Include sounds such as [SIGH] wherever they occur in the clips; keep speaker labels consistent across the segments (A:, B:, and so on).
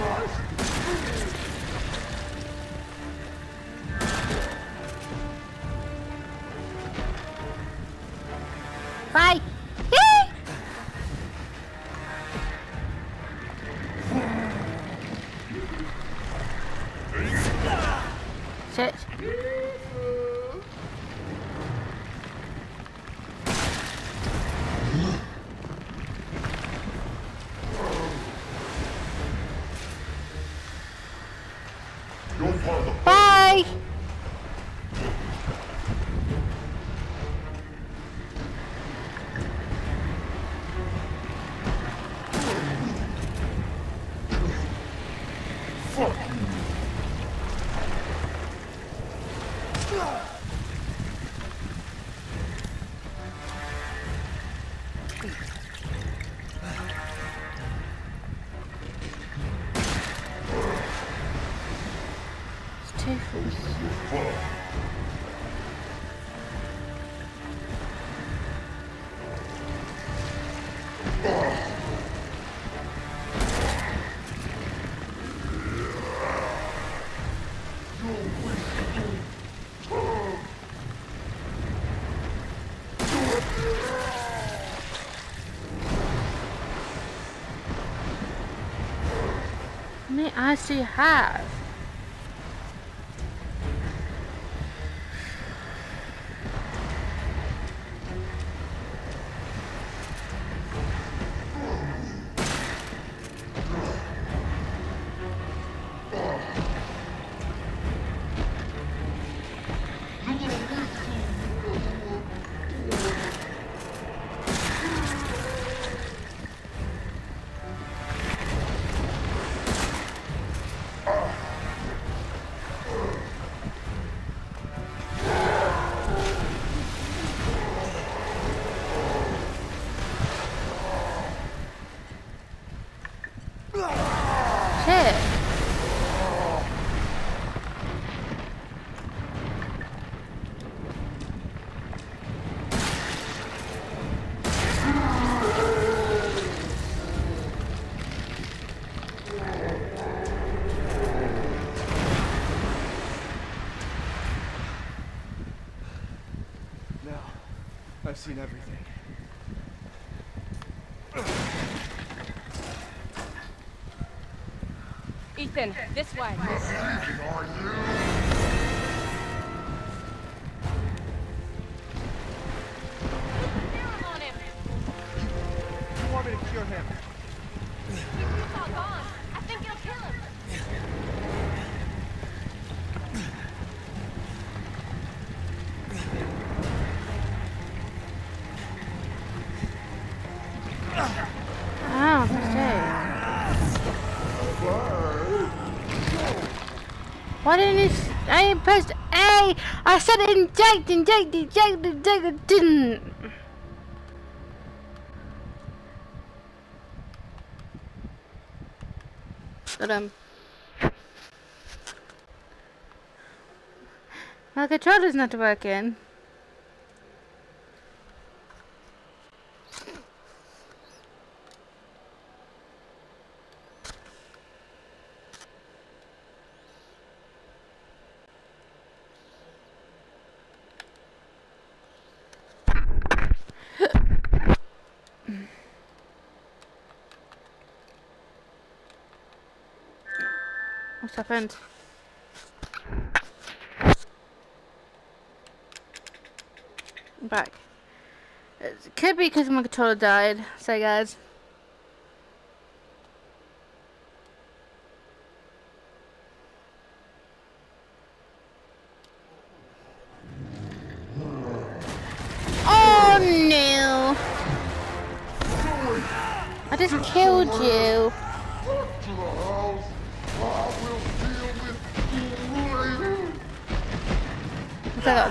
A: Bye. Many you have?
B: I've seen everything.
C: Ethan, this way.
D: Are you?
C: on him.
B: You want me to cure him?
C: He's all gone. I think it'll kill him.
A: Oh, shit. Why didn't you? s- I didn't press A. I said inject, inject, inject, inject. Didn't. But um, my controller's not working. What's happened? I'm back. It could be because my controller died. Sorry, guys.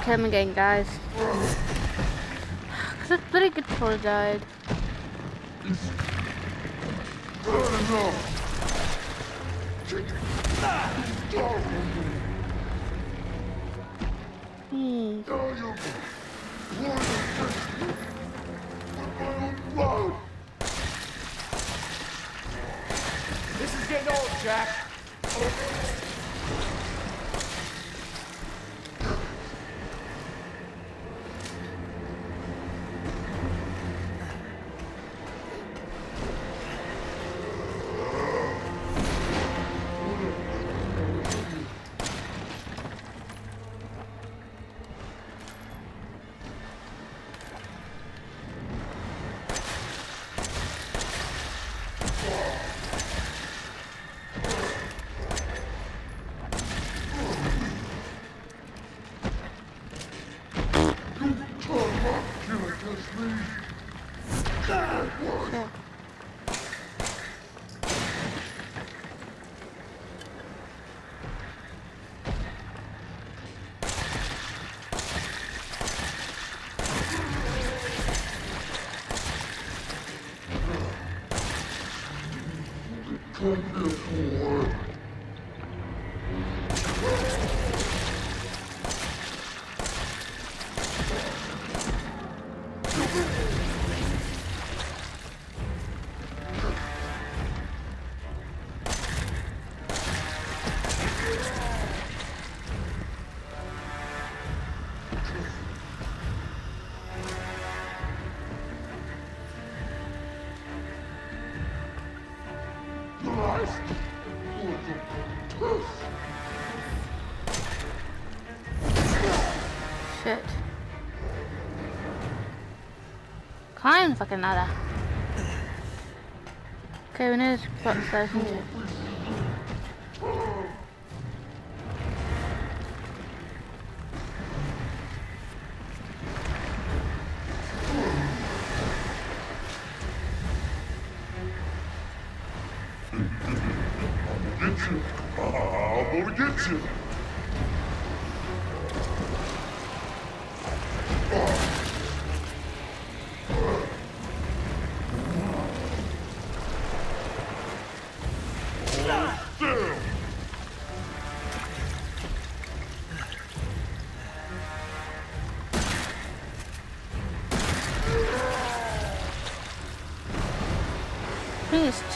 A: Him again, guys. [SIGHS] Cause controller died.
D: Good enough. Take it.
A: Hmm.
D: Come. Nice.
A: Fucking ladder. Okay, we need to put upstairs into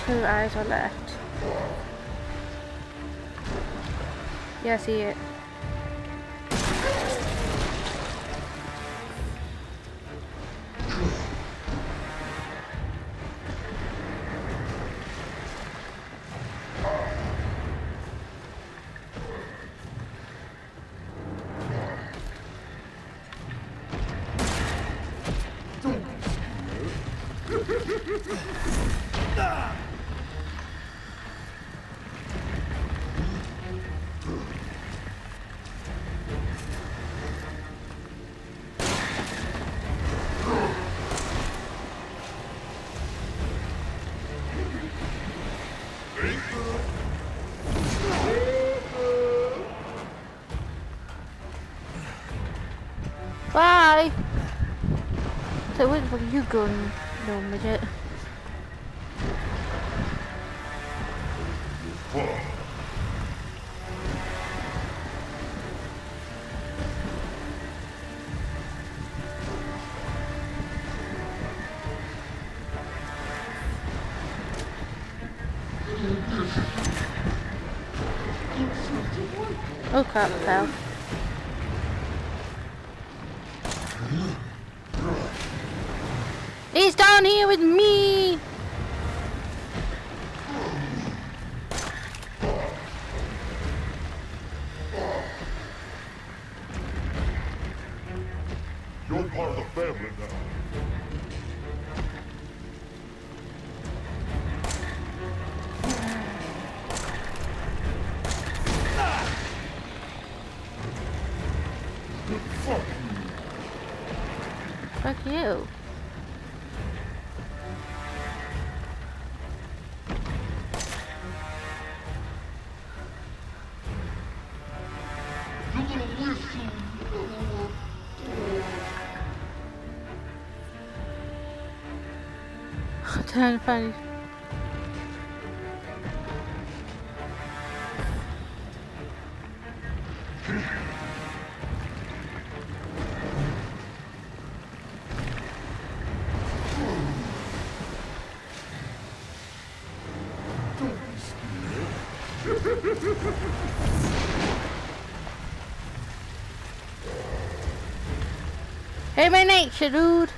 A: two eyes are left. Yeah, I see it. So where the fuck are you going, little midget? Oh crap, fell. He's down here with me! Trying to find Human nature, dude.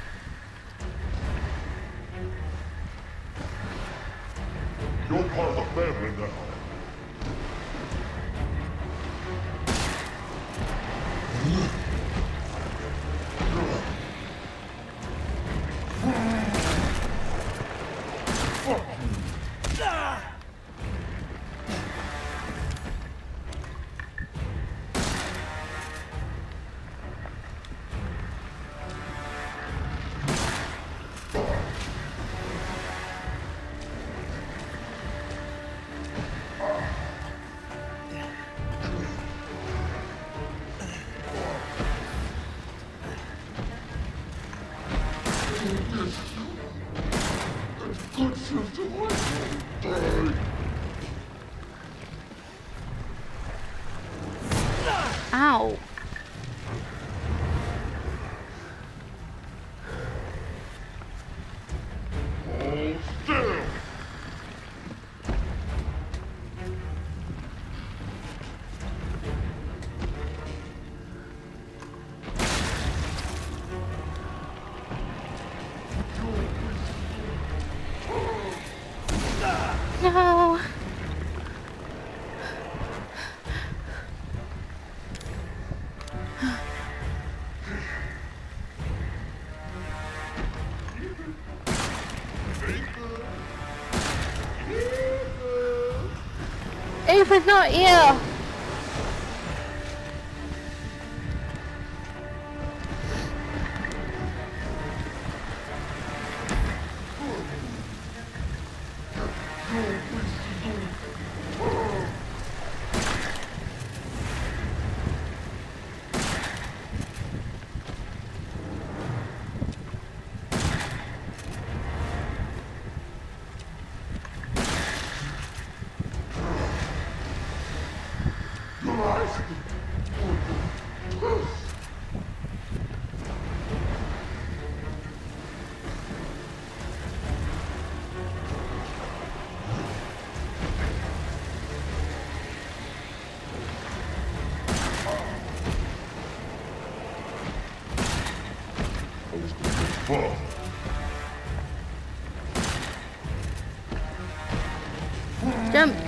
A: Ethan's [LAUGHS] not here.
D: Fun.
A: Jump.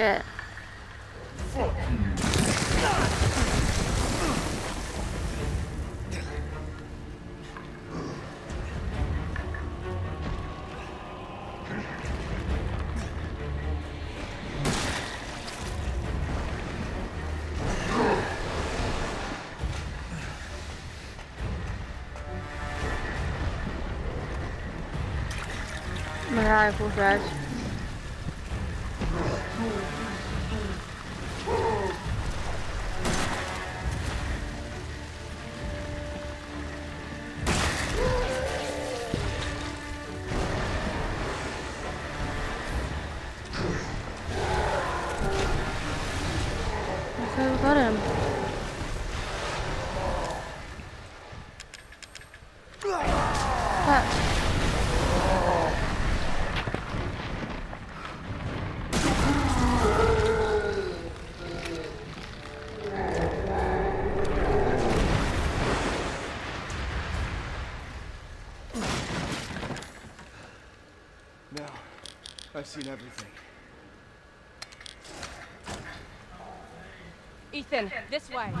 A: Shit. My rifle's red.
B: Now, I've seen everything.
C: Ethan, this way.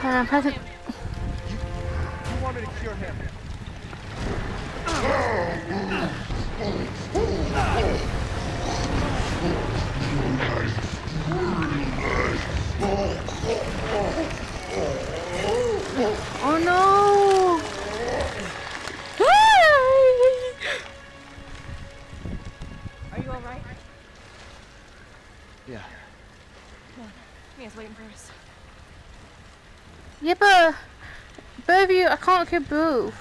A: Hold on, present.
B: You want me to cure him?
D: Oh,
A: I can't kill both.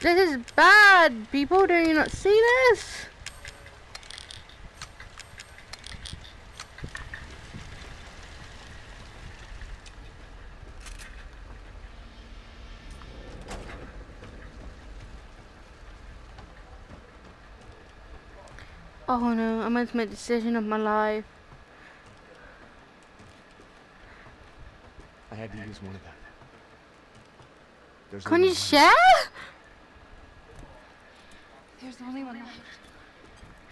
A: This is bad, people. Do you not see this? Oh no, I to make a decision of my life.
B: Had to use one of them. There's
A: Can
B: only
A: you share?
C: There's only one left.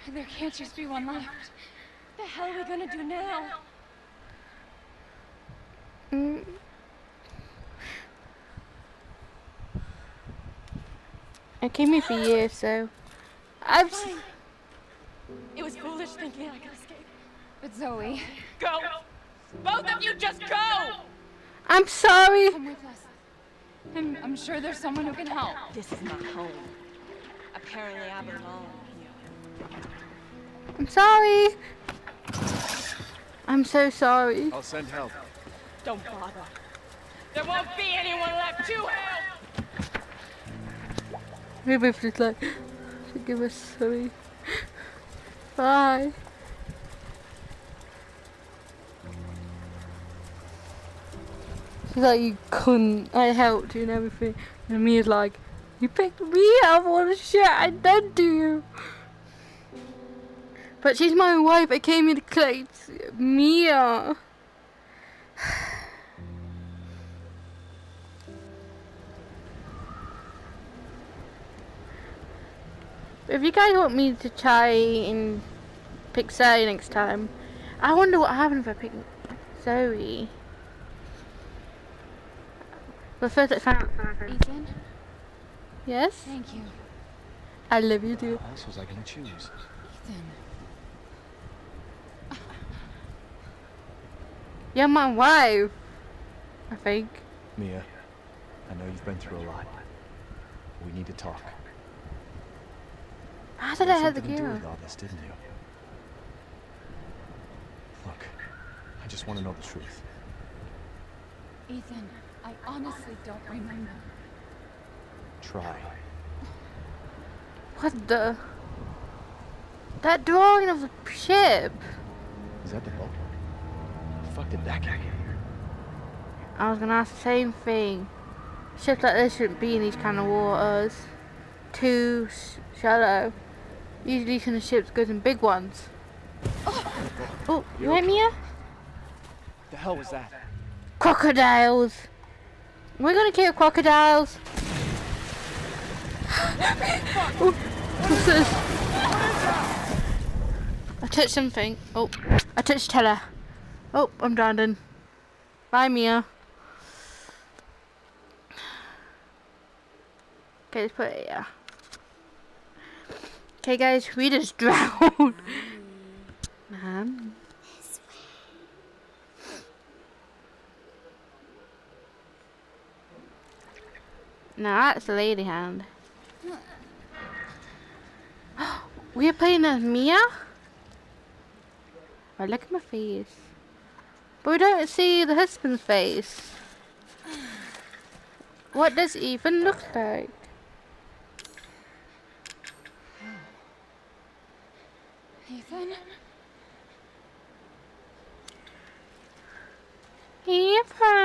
C: And there can't just be one left. What the hell are we gonna do now?
A: Mm. It came here for years, so I've.
C: Fine. It was foolish thinking I could escape. But Zoe. Go! Both of you just go!
A: I'm sorry.
C: Come with us. I'm, I'm sure there's someone who can help.
E: This is not home. Apparently I belong here.
A: I'm sorry. I'm so sorry.
B: I'll send help.
E: Don't bother. There won't be anyone left to help!
A: We both just like, forgive us, sorry. Bye. Like, you couldn't. I helped you and everything. And Mia's like, you picked me up all the shit I done to you. But she's my wife. I came here to collect Mia. [SIGHS] If you guys want me to try and pick Zoe next time, I wonder what happened if I pick Zoe. But first let's find out something.
C: Ethan,
A: Yes?
C: thank you.
A: I love you too.
B: What else was I gonna choose?
C: Ethan.
A: You're my wife. I think.
B: Mia, I know you've been through a lot. We need to talk.
A: How
B: You
A: did I
B: had
A: have the
B: something to do
A: gear?
B: with all this, didn't you? Look, I just want to know the truth.
C: Ethan, I honestly don't remember.
B: Try.
A: What the? That drawing of the ship.
B: Is that the boat? The fuck did that get here?
A: I was gonna ask the same thing. Ships like this shouldn't be in these kind of waters. Too s- shallow. Usually these kind of ships goes in big ones. Oh, oh you right, Mia?
B: The hell was that?
A: Crocodiles. We're gonna kill crocodiles. oh, what's [GASPS] this? I touched something. Oh, I touched Teller. Oh, I'm drowning. Bye, Mia. Okay, let's put it here. Okay, guys, we just [LAUGHS] drowned. Mm. Man. No, that's a lady hand. [GASPS] We're playing as Mia? Oh, look at my face. But we don't see the husband's face. What does Ethan look like?
C: Ethan?
A: Ethan!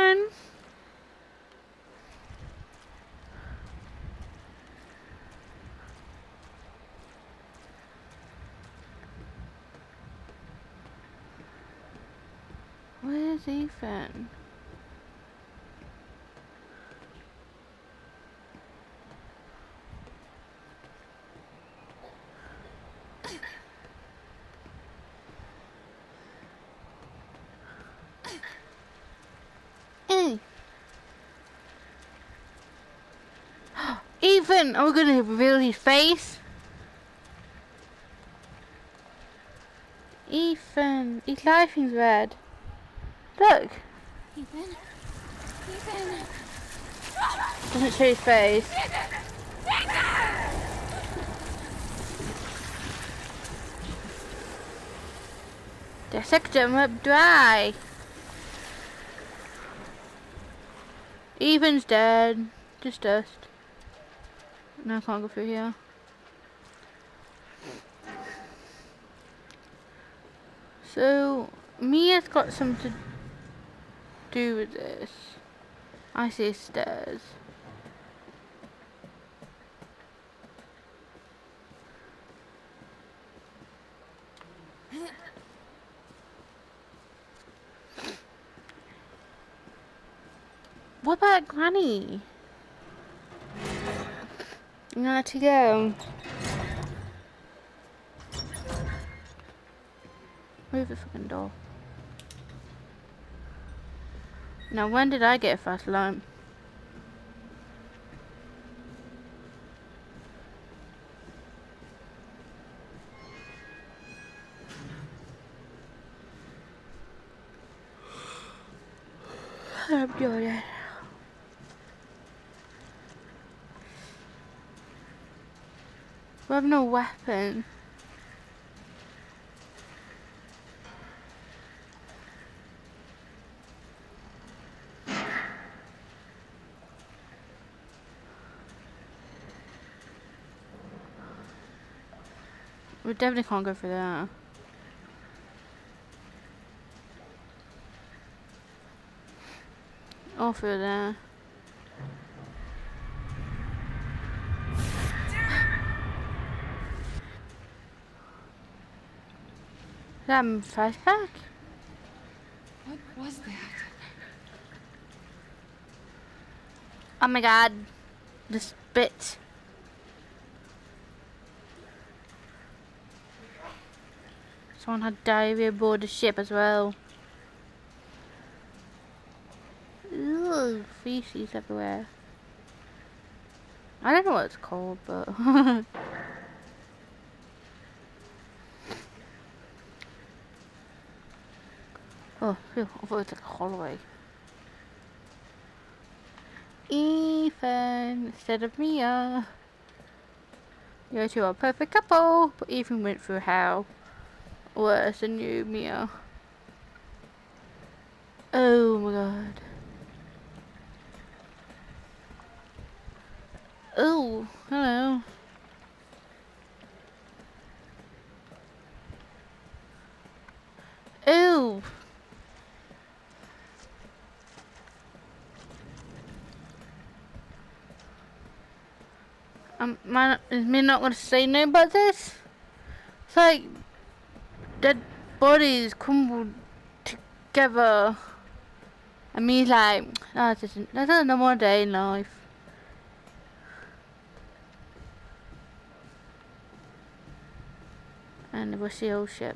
A: Where's Ethan? [GASPS] Ethan, are we gonna reveal his face? Ethan, his laughing's red. Look,
C: Ethan? Ethan?
A: doesn't show his face. The sector up dry. Ethan's dead. Just dust. No, I can't go through here. So, Mia's got something to do with this. I see stairs. What about Granny? I'm gonna let go. Move the fucking door. Now when did I get a fast lamp? I'm doing. [SIGHS] We have no weapon. We definitely can't go for that. Or for that. That flashback?
C: What was that?
A: Oh my god. This spit. Someone had diarrhea aboard the ship as well. Ugh, feces everywhere. I don't know what it's called, but... [LAUGHS] oh, phew, I thought it was like a hallway. Ethan instead of Mia. You two are a perfect couple, but Ethan went through hell worse than you, Mia. Oh my god. Oh, hello. Ew. Um, man, is me not gonna say no about this? It's like dead bodies crumbled together. And me like, oh, that's, just, that's a normal day in life. And the the old ship.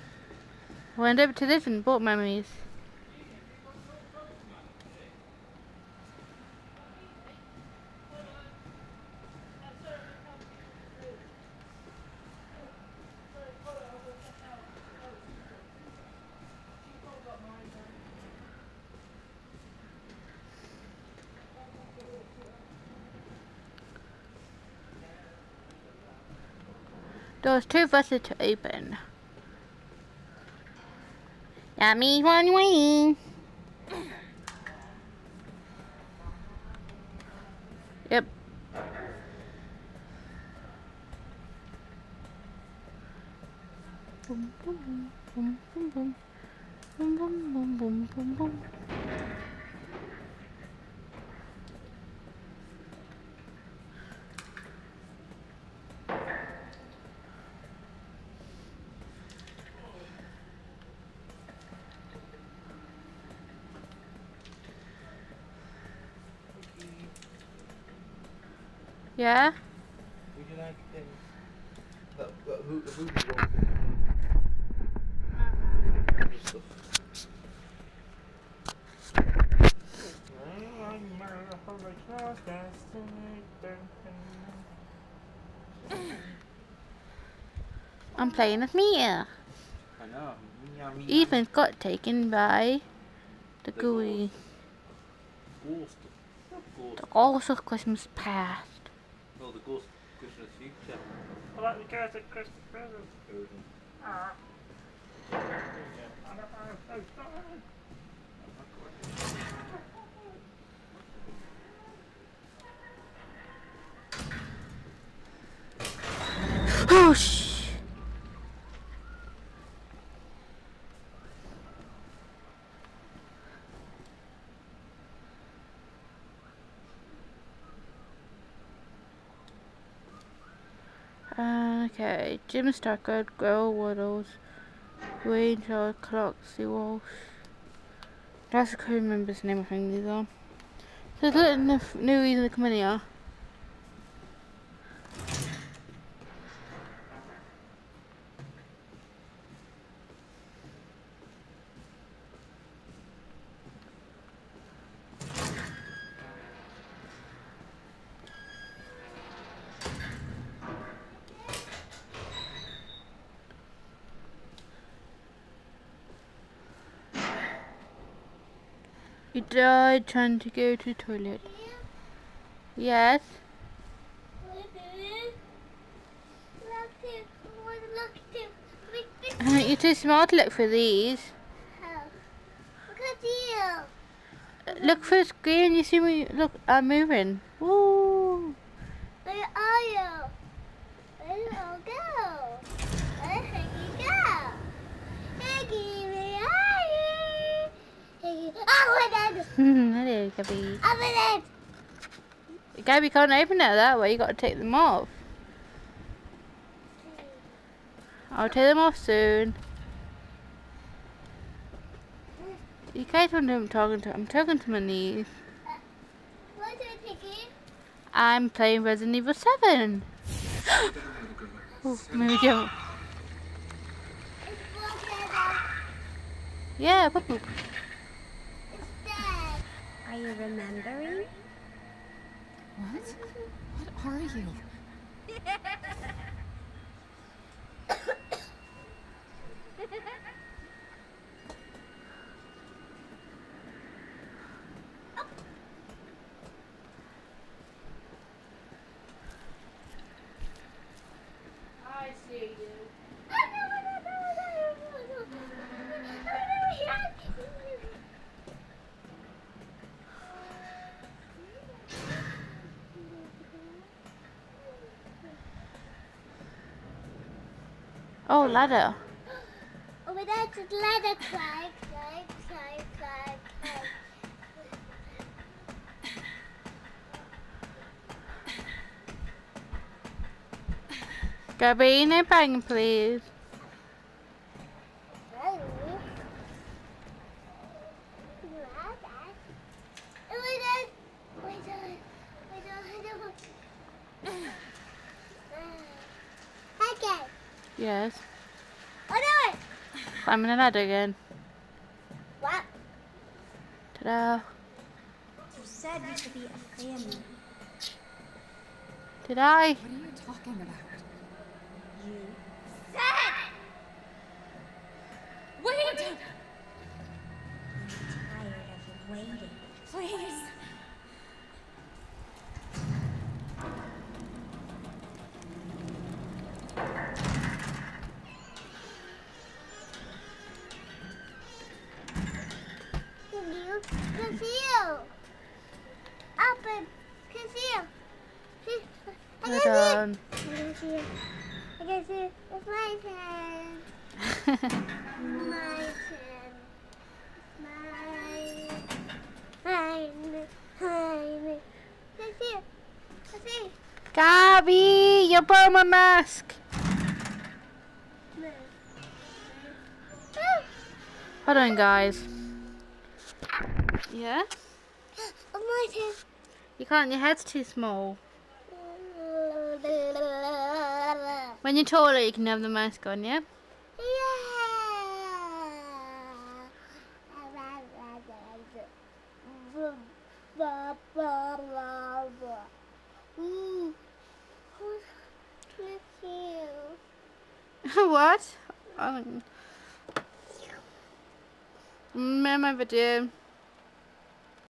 A: Went over to this and bought memories. Doors two buses to open. That me one way. Yep. Yeah?
F: Would you like this? That, that, who, the one. Stuff.
A: I'm playing with Mia.
F: I know. Meow, meow.
A: Ethan got taken by the
F: The
A: gooey.
F: Ghost. Not ghost.
A: The ghost of Christmas past.
F: No, the ghost Christmas future.
G: I like the ghost of Christmas present. Ah.
A: Oh sh! Jim Stackard, Girl Waddles, Wayne Cloxy Walsh. That's I can't remember his name, I think these are. So there's new reason to come in here. You died trying to go to the toilet. Yes. You're too small to look for these. Look for the screen. You see me? Look, I'm moving. Woo!
H: Where are you? Where do you go? Where can you go? Peggy, where are you? God!
A: Hello, Gabby.
H: Open it!
A: Gabby can't open it that way. You got to take them off. I'll take them off soon. You guys wonder who I'm talking to? I'm talking to my niece.
H: What it, Piggy?
A: I'm playing Resident Evil 7. [GASPS] oh, maybe. Yeah, boop boop.
H: It's dead.
I: Are you remembering?
C: What? What are you? [LAUGHS]
A: I see you. Oh, ladder.
H: Over there, it's ladder climb, climb, climb, climb, climb.
A: Gabby, no banging, please.
H: Hello. You have that? Oh my God. Wait on. Wait on. Wait on. Okay.
A: Yes.
H: Oh no.
A: Climbing the ladder again.
H: What?
A: Ta-da.
I: You said we could be a family.
A: Did I?
C: What are you talking about?
I: You
H: Can see you. See? I can see you.
A: done.
H: I can see you. I can see you. It's my turn. My turn. My. Mine. Mine. Can see you. Can see you.
A: Gabby, you broke my mask.
H: Oh,
A: Hold on, guys. Yeah?
H: my turn.
A: You can't, your head's too small.
H: Um, When you're taller, you can have the mask on, yeah? [LAUGHS] What? Don't... Remember video.